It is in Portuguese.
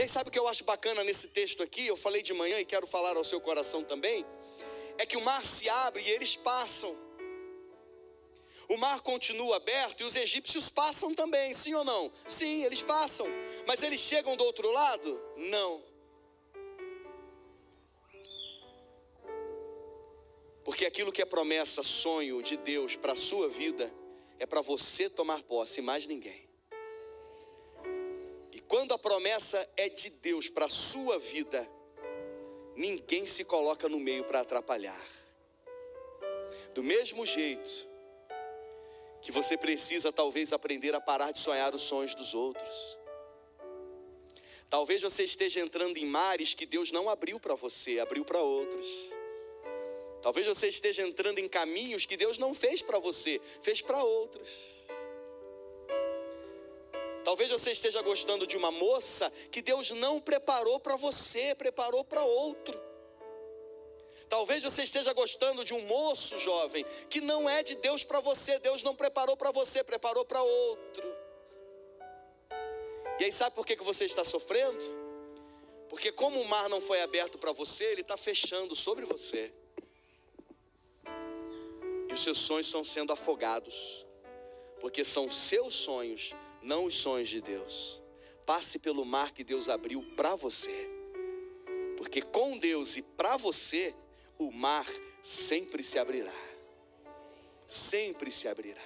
Mas sabe o que eu acho bacana nesse texto aqui? Eu falei de manhã e quero falar ao seu coração também. É que o mar se abre e eles passam. O mar continua aberto e os egípcios passam também, sim ou não? Sim, eles passam. Mas eles chegam do outro lado? Não. Porque aquilo que é promessa, sonho de Deus para a sua vida, é para você tomar posse, mais ninguém. Quando a promessa é de Deus para a sua vida, ninguém se coloca no meio para atrapalhar. Do mesmo jeito que você precisa talvez aprender a parar de sonhar os sonhos dos outros. Talvez você esteja entrando em mares que Deus não abriu para você, abriu para outros. Talvez você esteja entrando em caminhos que Deus não fez para você, fez para outros. Talvez você esteja gostando de uma moça que Deus não preparou para você, preparou para outro. Talvez você esteja gostando de um moço jovem que não é de Deus para você, Deus não preparou para você, preparou para outro. E aí sabe por que, que você está sofrendo? Porque como o mar não foi aberto para você, ele está fechando sobre você e os seus sonhos estão sendo afogados, porque são seus sonhos, não os sonhos de Deus. Passe pelo mar que Deus abriu para você, porque com Deus e para você, o mar sempre se abrirá. Sempre se abrirá.